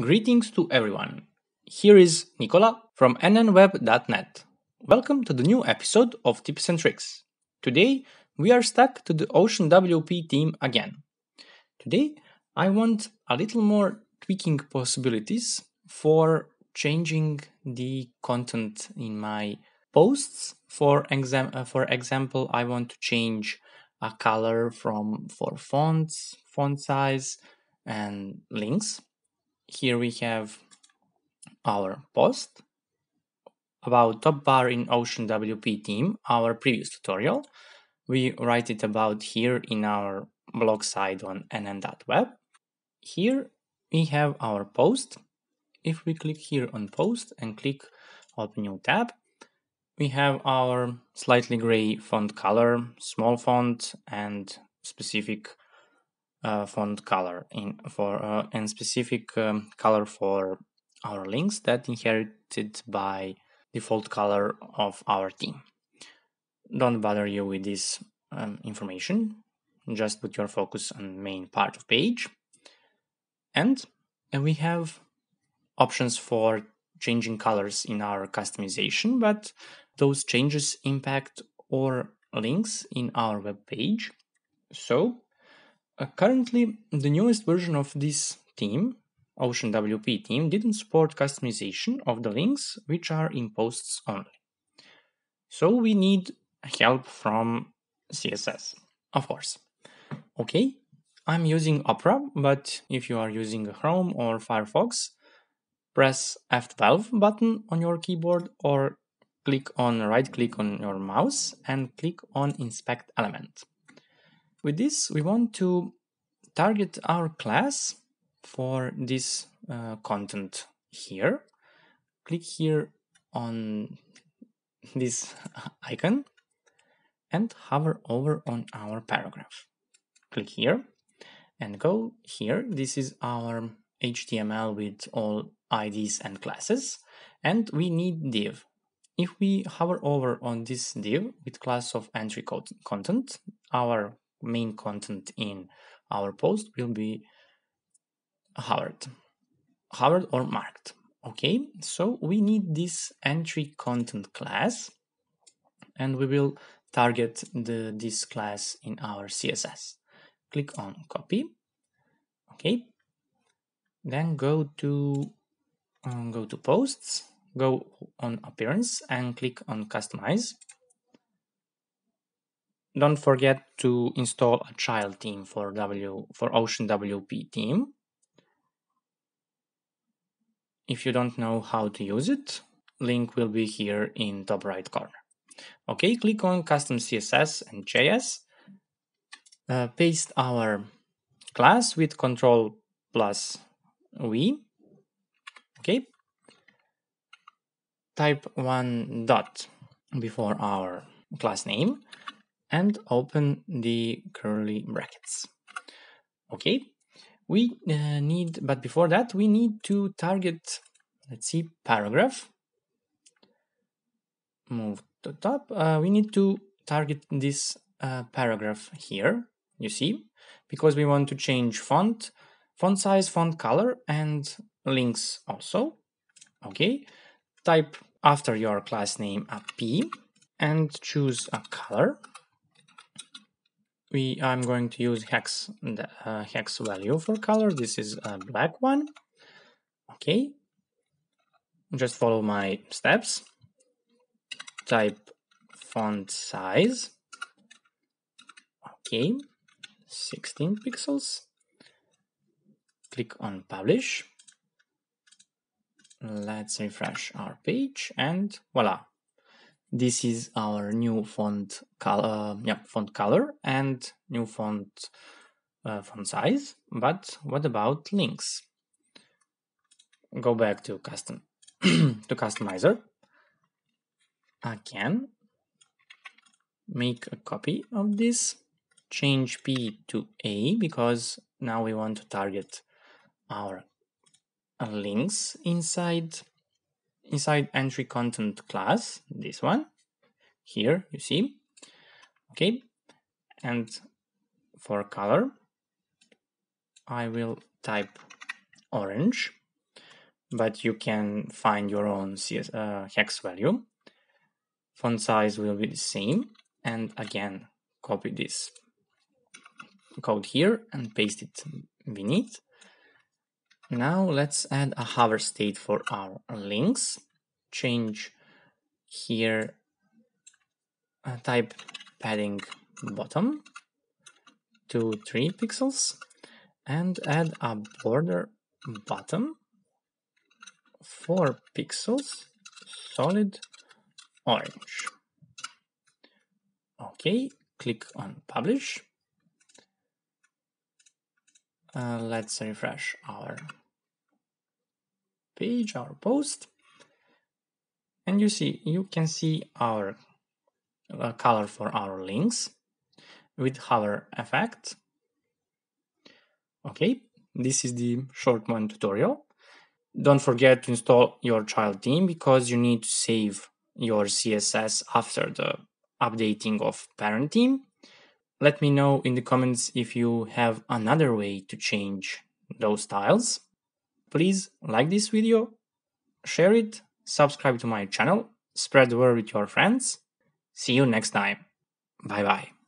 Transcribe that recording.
Greetings to everyone. Here is Nicola from nnweb.net. Welcome to the new episode of Tips and Tricks. Today we are stuck to the OceanWP theme again. Today I want a little more tweaking possibilities for changing the content in my posts. For, exam- uh, for example, I want to change a color from for fonts, font size, and links. Here we have our post about top bar in OceanWP theme, our previous tutorial. We write it about here in our blog site on nn.web. Here we have our post. If we click here on post and click open new tab, we have our slightly gray font color, small font, and specific uh, font color in for uh, and specific um, color for our links that inherited by default color of our theme. Don't bother you with this um, information. Just put your focus on main part of page. And, and we have options for changing colors in our customization, but those changes impact our links in our web page. So, uh, currently, the newest version of this theme, OceanWP theme, didn't support customization of the links which are in posts only. So we need help from CSS, of course. Okay, I'm using Opera, but if you are using Chrome or Firefox, press F12 button on your keyboard or click on right click on your mouse and click on inspect element. With this, we want to target our class for this uh, content here. Click here on this icon and hover over on our paragraph. Click here and go here. This is our HTML with all IDs and classes and we need div. If we hover over on this div with class of entry content, our main content in our post will be hovered, hovered or marked. Okay, so we need this entry content class and we will target the this class in our CSS. Click on copy. Okay, then go to um, go to posts, go on appearance and click on customize don't forget to install a child theme for W for OceanWP theme. If you don't know how to use it, link will be here in top right corner. Okay, click on custom CSS and JS. Uh, paste our class with control plus V. Okay. Type one dot before our class name and open the curly brackets. Okay, we uh, need, but before that, we need to target, let's see, paragraph. Move to top. Uh, we need to target this uh, paragraph here, you see, because we want to change font, font size, font color, and links also. Okay, type after your class name a P and choose a color we I'm going to use hex the uh, hex value for color. This is a black one. Okay. Just follow my steps. Type font size. Okay. 16 pixels. Click on publish. Let's refresh our page and voila, this is our new font color, uh, yeah, font color and new font uh, font size. But what about links? Go back to custom to customizer. Again, make a copy of this. Change P to A because now we want to target our links inside inside entry content class, this one, here you see, okay, and for color, I will type orange. but you can find your own CS, uh, hex value. Font size will be the same. And again, copy this code here and paste it beneath. Now let's add a hover state for our links. Change here uh, type padding bottom to 3 pixels and add a border bottom 4 pixels solid orange. Okay, click on publish. Uh, let's refresh our page, our post. And you see, you can see our uh, color for our links with hover effect. Okay, this is the short one tutorial. Don't forget to install your child theme because you need to save your CSS after the updating of parent theme. Let me know in the comments if you have another way to change those styles. Please like this video, share it, subscribe to my channel, spread the word with your friends. See you next time. Bye bye.